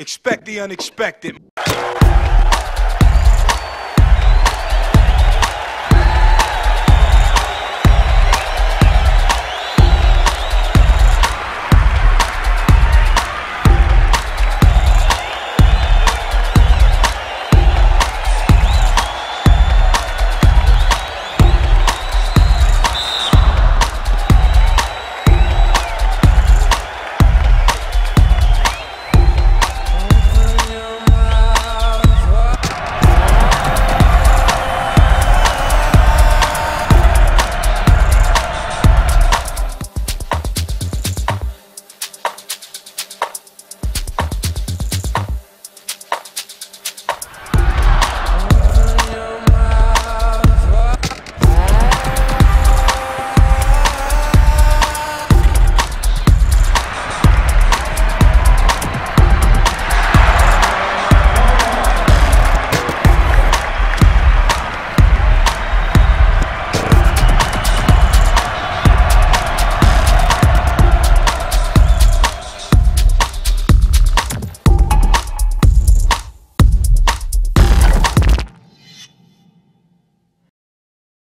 Expect the unexpected.